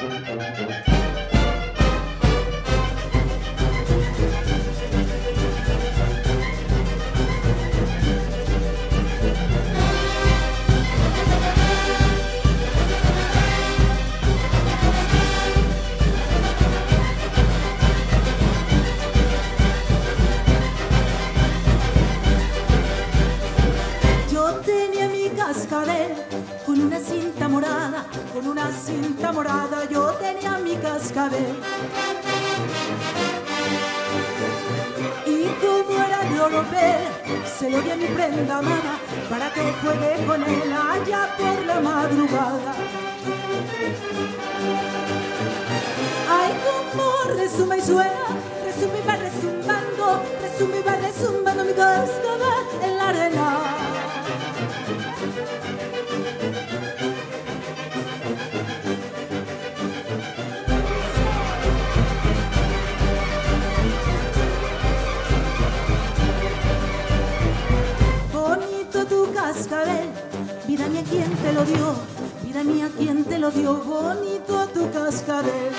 Gracias. Con una cinta morada. Yo tenía mi cascabel. Y como era de oropel, se lo di a mi prenda amada para que juegue con él allá por la madrugada. Ay, como resuma y suena, resuma y va resumbando, resuma y va resumbando mi cascabel en la arena. Vida mía, ¿quién te lo dio? Vida mía, ¿quién te lo dio? Bonito tu cascabel.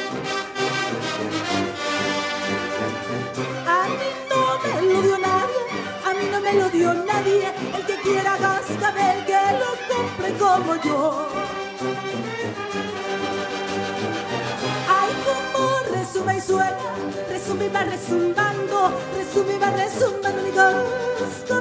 A mí no me lo dio nadie, a mí no me lo dio nadie. El que quiera cascabel, que lo compre como yo. Ay, como resuma y suena, resuma y va resumbando, resuma y va resumbando mi cascabel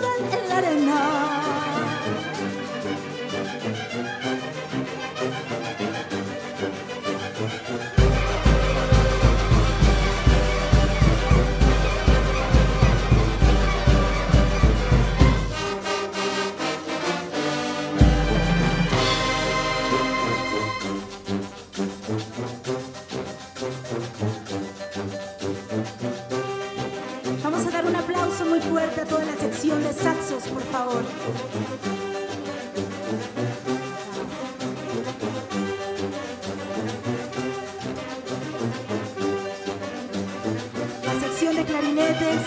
muy fuerte a toda la sección de saxos, por favor. La sección de clarinetes.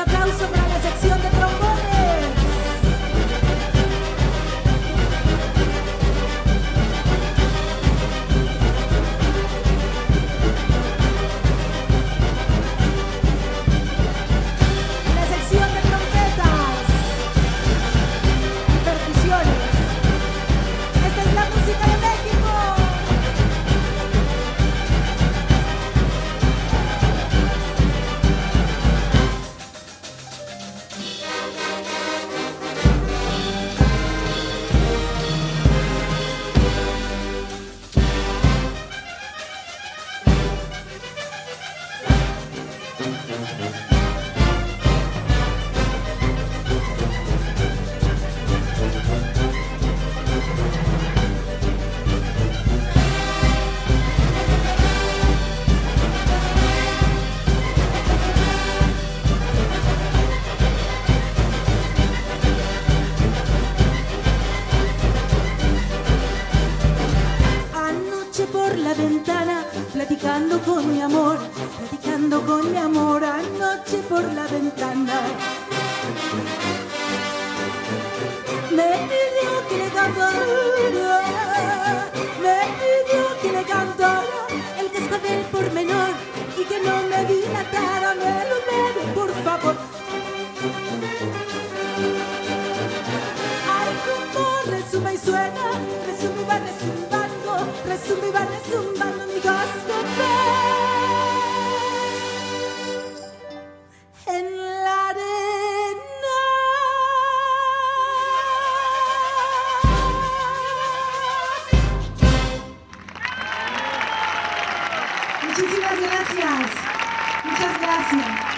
Aplauso para platicando con mi amor, platicando con mi amor, anoche por la ventana. Me pidió que le cantara, me pidió que le cantara el cascabel por menor y que no me dilatara, me lo por favor. Ay, como resuma y suena, resuma y va resumbando, resuma y va resumbando mi cascabel Muchísimas gracias. Muchas gracias.